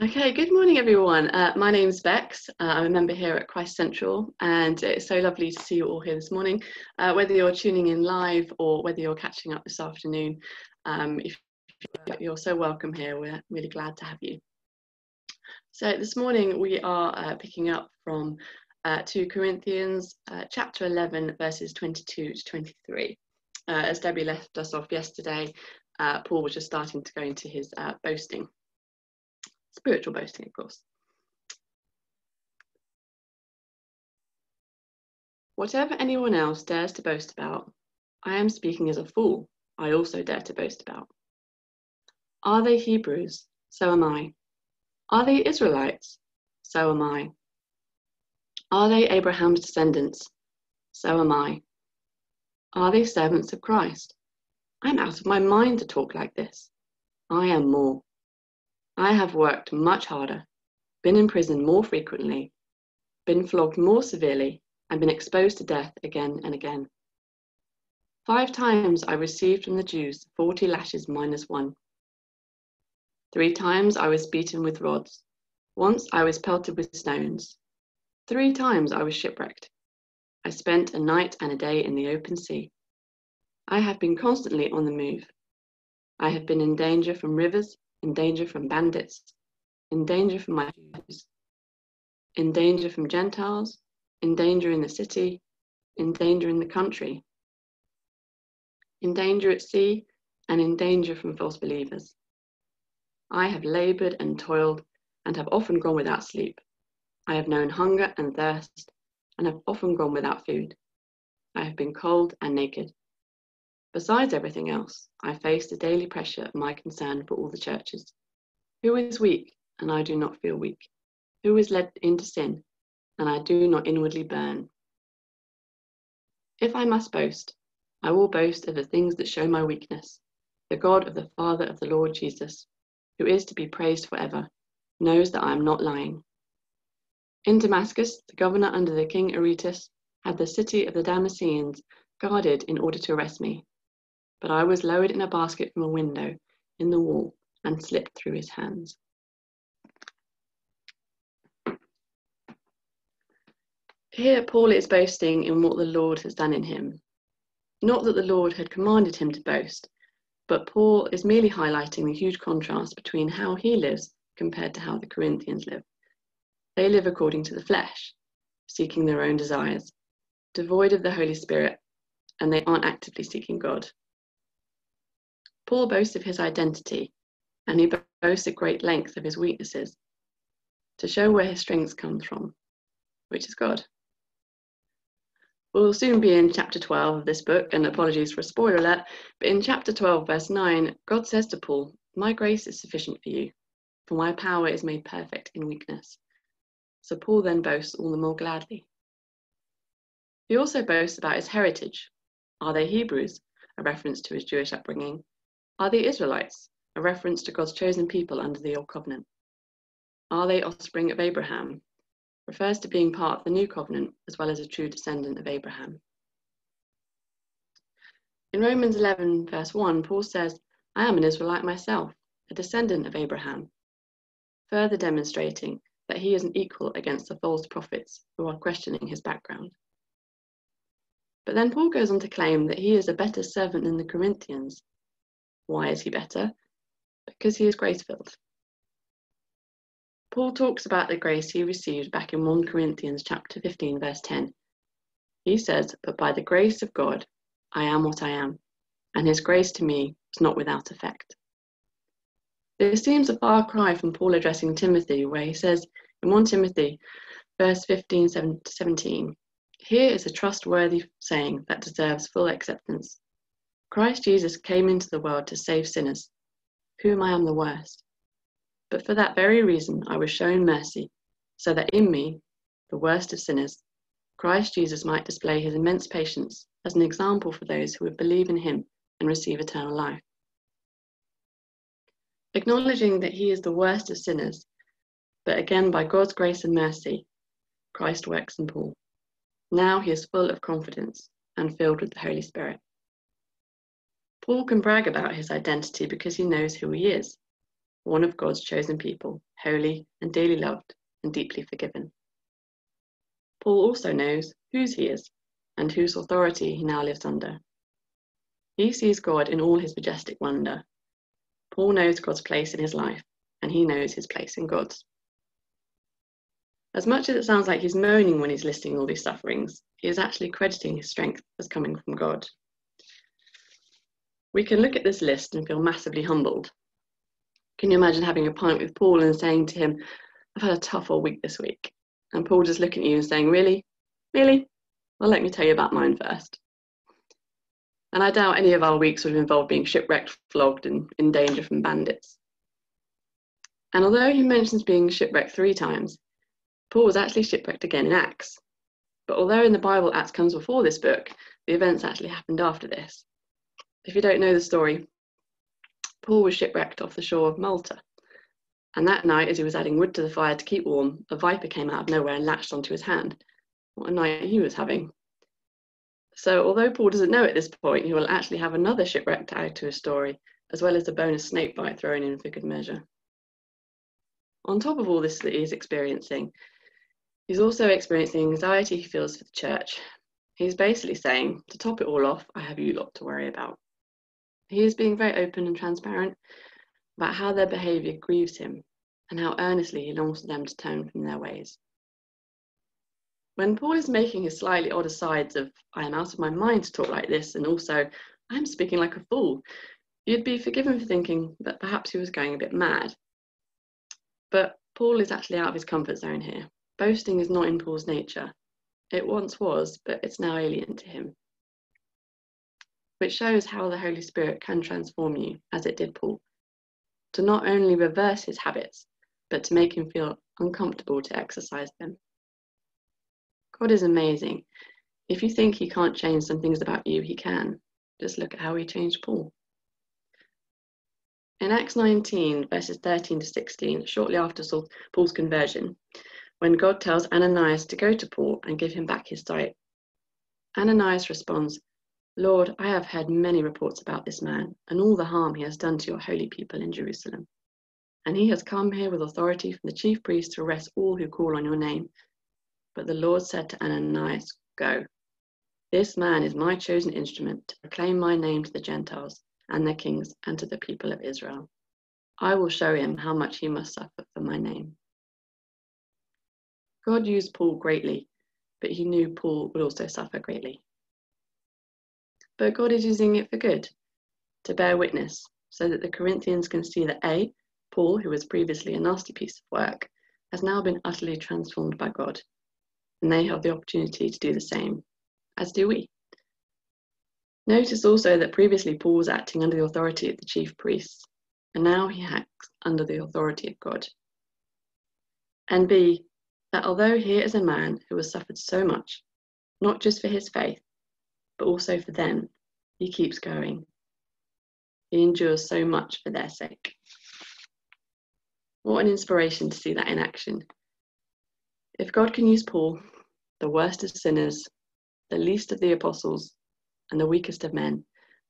Okay, good morning everyone. Uh, my name's Bex. Uh, I'm a member here at Christ Central and it's so lovely to see you all here this morning. Uh, whether you're tuning in live or whether you're catching up this afternoon, um, if you're so welcome here, we're really glad to have you. So this morning we are uh, picking up from uh, 2 Corinthians uh, chapter 11 verses 22 to 23. as Debbie left us off yesterday, Paul was just starting to go into his boasting spiritual boasting, of course. Whatever anyone else dares to boast about, I am speaking as a fool, I also dare to boast about. Are they Hebrews? So am I. Are they Israelites? So am I. Are they Abraham's descendants? So am I. Are they servants of Christ? I'm out of my mind to talk like this. I am more. I have worked much harder, been in prison more frequently, been flogged more severely, and been exposed to death again and again. Five times I received from the Jews 40 lashes minus one. Three times I was beaten with rods. Once I was pelted with stones. Three times I was shipwrecked. I spent a night and a day in the open sea. I have been constantly on the move. I have been in danger from rivers in danger from bandits, in danger from my Jews, in danger from Gentiles, in danger in the city, in danger in the country, in danger at sea, and in danger from false believers. I have labored and toiled and have often gone without sleep. I have known hunger and thirst and have often gone without food. I have been cold and naked. Besides everything else, I face the daily pressure of my concern for all the churches. Who is weak, and I do not feel weak? Who is led into sin, and I do not inwardly burn? If I must boast, I will boast of the things that show my weakness. The God of the Father of the Lord Jesus, who is to be praised forever, knows that I am not lying. In Damascus, the governor under the king Aretas had the city of the Damascenes guarded in order to arrest me but I was lowered in a basket from a window in the wall and slipped through his hands. Here, Paul is boasting in what the Lord has done in him. Not that the Lord had commanded him to boast, but Paul is merely highlighting the huge contrast between how he lives compared to how the Corinthians live. They live according to the flesh, seeking their own desires, devoid of the Holy Spirit, and they aren't actively seeking God. Paul boasts of his identity, and he boasts at great length of his weaknesses to show where his strength comes from, which is God. We'll soon be in chapter 12 of this book, and apologies for a spoiler alert, but in chapter 12, verse 9, God says to Paul, My grace is sufficient for you, for my power is made perfect in weakness. So Paul then boasts all the more gladly. He also boasts about his heritage. Are they Hebrews? A reference to his Jewish upbringing. Are they Israelites? A reference to God's chosen people under the Old Covenant. Are they offspring of Abraham? Refers to being part of the New Covenant as well as a true descendant of Abraham. In Romans 11, verse 1, Paul says, I am an Israelite myself, a descendant of Abraham, further demonstrating that he is an equal against the false prophets who are questioning his background. But then Paul goes on to claim that he is a better servant than the Corinthians why is he better? Because he is grace filled. Paul talks about the grace he received back in 1 Corinthians chapter 15 verse 10. He says, "But by the grace of God I am what I am, and his grace to me was not without effect." This seems a far cry from Paul addressing Timothy where he says in 1 Timothy verse 15 17, here is a trustworthy saying that deserves full acceptance. Christ Jesus came into the world to save sinners, whom I am the worst. But for that very reason I was shown mercy, so that in me, the worst of sinners, Christ Jesus might display his immense patience as an example for those who would believe in him and receive eternal life. Acknowledging that he is the worst of sinners, but again by God's grace and mercy, Christ works in Paul. Now he is full of confidence and filled with the Holy Spirit. Paul can brag about his identity because he knows who he is. one of God's chosen people, holy and dearly loved and deeply forgiven. Paul also knows whose he is and whose authority he now lives under. He sees God in all his majestic wonder. Paul knows God's place in his life, and he knows his place in God's. As much as it sounds like he's moaning when he's listing all these sufferings, he is actually crediting his strength as coming from God. We can look at this list and feel massively humbled. Can you imagine having a pint with Paul and saying to him, I've had a tough all week this week? And Paul just looking at you and saying, Really? Really? Well, let me tell you about mine first. And I doubt any of our weeks would have involved being shipwrecked, flogged, and in danger from bandits. And although he mentions being shipwrecked three times, Paul was actually shipwrecked again in Acts. But although in the Bible Acts comes before this book, the events actually happened after this. If you don't know the story, Paul was shipwrecked off the shore of Malta. And that night, as he was adding wood to the fire to keep warm, a viper came out of nowhere and latched onto his hand. What a night he was having. So, although Paul doesn't know at this point, he will actually have another shipwreck to add to his story, as well as a bonus snake bite thrown in for good measure. On top of all this that he's experiencing, he's also experiencing anxiety he feels for the church. He's basically saying, to top it all off, I have you lot to worry about. He is being very open and transparent about how their behaviour grieves him and how earnestly he longs for them to turn from their ways. When Paul is making his slightly odd asides of, I am out of my mind to talk like this, and also, I'm speaking like a fool, you'd be forgiven for thinking that perhaps he was going a bit mad. But Paul is actually out of his comfort zone here. Boasting is not in Paul's nature. It once was, but it's now alien to him. Which shows how the Holy Spirit can transform you, as it did Paul, to not only reverse his habits, but to make him feel uncomfortable to exercise them. God is amazing. If you think he can't change some things about you, he can. Just look at how he changed Paul. In Acts 19, verses 13 to 16, shortly after Paul's conversion, when God tells Ananias to go to Paul and give him back his sight, Ananias responds, Lord, I have heard many reports about this man and all the harm he has done to your holy people in Jerusalem. And he has come here with authority from the chief priest to arrest all who call on your name. But the Lord said to Ananias, Go. This man is my chosen instrument to proclaim my name to the Gentiles and their kings and to the people of Israel. I will show him how much he must suffer for my name. God used Paul greatly, but he knew Paul would also suffer greatly. But God is using it for good, to bear witness, so that the Corinthians can see that A, Paul, who was previously a nasty piece of work, has now been utterly transformed by God and they have the opportunity to do the same, as do we. Notice also that previously Paul was acting under the authority of the chief priests, and now he acts under the authority of God. And B, that although here is a man who has suffered so much, not just for his faith, but also for them, he keeps going. He endures so much for their sake. What an inspiration to see that in action. If God can use Paul, the worst of sinners, the least of the apostles, and the weakest of men,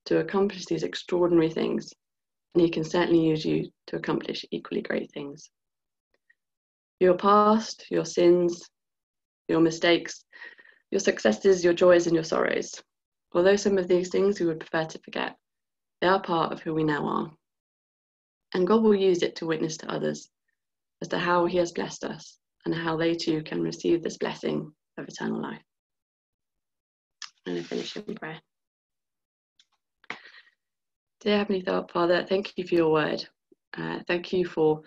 to accomplish these extraordinary things, and he can certainly use you to accomplish equally great things. Your past, your sins, your mistakes, your successes, your joys, and your sorrows, although some of these things we would prefer to forget, they are part of who we now are. And God will use it to witness to others as to how He has blessed us and how they too can receive this blessing of eternal life. And I finish in prayer. Dear Heavenly Father, thank you for your word. Uh, thank you for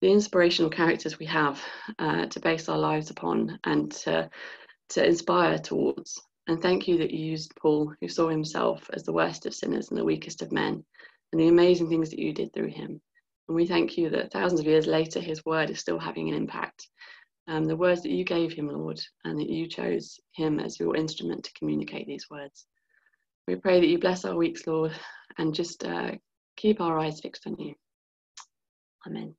the inspirational characters we have uh, to base our lives upon and to, to inspire towards. And thank you that you used Paul, who saw himself as the worst of sinners and the weakest of men, and the amazing things that you did through him. And we thank you that thousands of years later, his word is still having an impact um, the words that you gave him, Lord, and that you chose him as your instrument to communicate these words. We pray that you bless our weeks, Lord, and just uh, keep our eyes fixed on you. Amen.